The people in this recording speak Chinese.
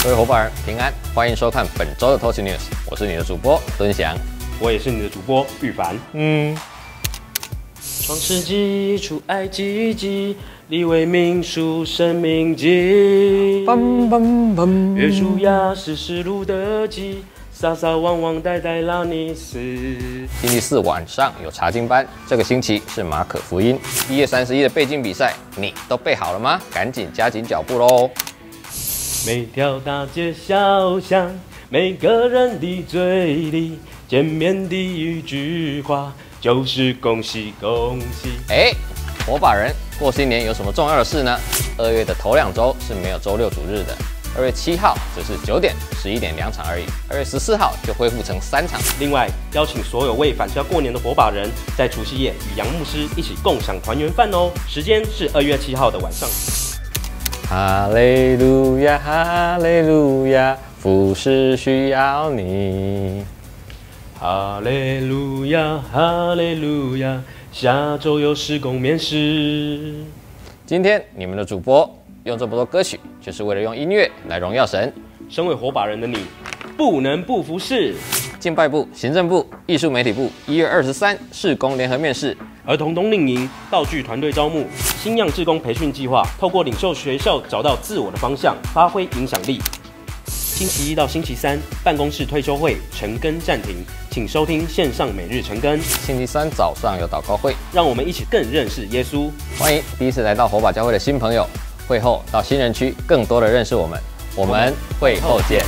各位伙伴平安，欢迎收看本周的 t o s News，我是你的主播敦祥。我也是你的主播玉凡。嗯，创世纪出埃及记，立位命书生命记。梆梆梆约书亚是实录的记，撒撒汪汪代代拉尼斯。星期四晚上有查经班，这个星期是马可福音。一月三十一的背经比赛，你都背好了吗？赶紧加紧脚步喽！每条大街小巷，每个人的嘴里，见面第一句话就是恭喜恭喜。哎，火把人过新年有什么重要的事呢？二月的头两周是没有周六主日的，二月七号只是九点、十一点两场而已，二月十四号就恢复成三场。另外，邀请所有为返校过年的火把人，在除夕夜与杨牧师一起共享团圆饭哦。时间是二月七号的晚上。哈利路亚，哈利路亚，服饰需要你。哈利路亚，哈利路亚，下周有施工面试。今天你们的主播用这么多歌曲，就是为了用音乐来荣耀神。身为火把人的你，不能不服侍。敬拜部、行政部、艺术媒体部一月二十三施工联合面试，儿童冬令营、道具团队招募、新样志工培训计划，透过领袖学校找到自我的方向，发挥影响力。星期一到星期三，办公室退休会晨更暂停，请收听线上每日晨更，星期三早上有祷告会，让我们一起更认识耶稣。欢迎第一次来到火把教会的新朋友，会后到新人区更多的认识我们，我们会后见。